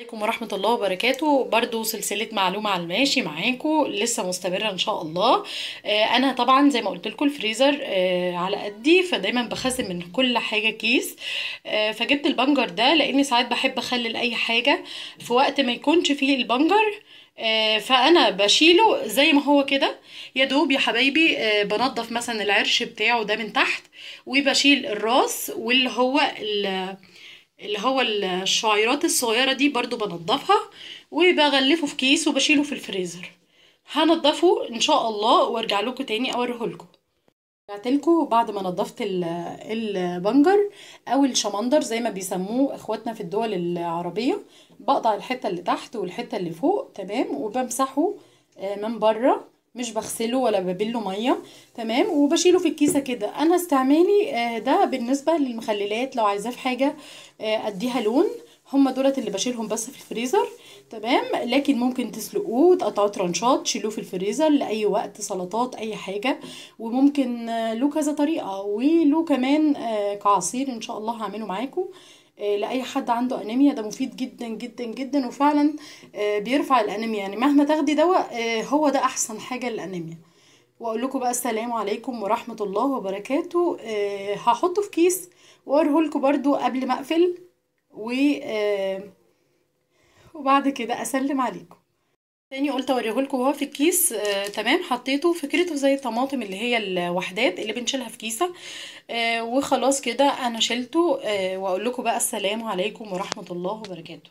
عليكم ورحمة الله وبركاته. برضو سلسلة معلومة على الماشي معاكم لسه مستمرة إن شاء الله. آه، أنا طبعا زي ما قلت لكم الفريزر آه، على قدي فدايما بخزن من كل حاجة كيس. آه، فجبت البنجر ده لأني ساعات بحب أخلل أي حاجة في وقت ما يكونش فيه البنجر. فأنا بشيله زي ما هو كده. يا دوب يا حبايبي بنضف مثلا العرش بتاعه ده من تحت وبشيل الراس واللي هو اللي هو الشعيرات الصغيرة دي برضو بنضفها وبغلفه في كيس وبشيله في الفريزر. هنضفه إن شاء الله وأرجع لكم تاني اوريه لكم رجعت لكم بعد ما نضفت ال- البنجر أو الشمندر زي ما بيسموه إخواتنا في الدول العربية. بقطع الحتة اللي تحت والحتة اللي فوق تمام؟ وبمسحه آه، من بره. مش بغسله ولا ببله مية تمام؟ وبشيله في الكيسة كده. أنا استعمالي آه، ده بالنسبة للمخللات. لو عايزاه في حاجة آه، أديها لون. هم دولت اللي بشيلهم بس في الفريزر تمام؟ لكن ممكن تسلقوه تقطعوه ترانشات تشيلوه في الفريزر لأي وقت سلطات أي حاجة. وممكن آه، له كذا طريقة. وله كمان كعصير إن شاء الله هعمله معاكم لأي حد عنده أنيميا ده مفيد جدا جدا جدا وفعلا آه، بيرفع الأنيميا. يعني مهما تاخدي دواء آه، هو ده أحسن حاجة للأنيميا. وأقول لكم بقى السلام عليكم ورحمة الله وبركاته. آه، هحطه في كيس واوريه لكم برده قبل ما أقفل و آه، وبعد كده أسلم عليكم. تاني قلت اوريه لكم وهو في الكيس آه، تمام؟ حطيته. فكرته زي الطماطم اللي هي الوحدات اللي بنشيلها في كيسة. آه، وخلاص كده أنا شلته. آه، وأقول لكم بقى السلام عليكم ورحمة الله وبركاته.